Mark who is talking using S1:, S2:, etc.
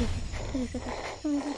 S1: 这里这里这里